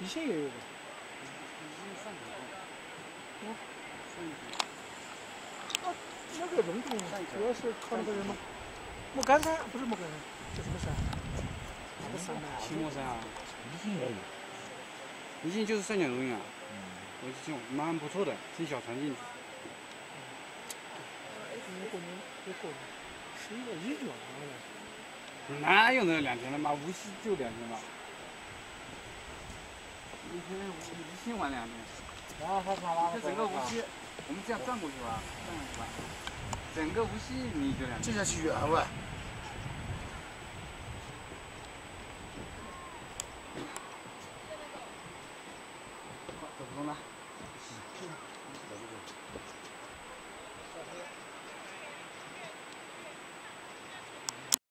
一线也有的。啊，那个人工主要是靠那个什么莫干山，不是莫干山，叫什么山？什么山呢？秦墨山啊，一星也有。一星就是三角龙啊，嗯我一星蛮不错的，挺小船进去。哎，今过年过年，十一月一就完了。哪有那两天的嘛？无锡就两天嘛。一天一星玩两天。然后他他拉这整个无锡，我们这样转过去吧，转过去吧。整个无锡你就两天。这下去远了。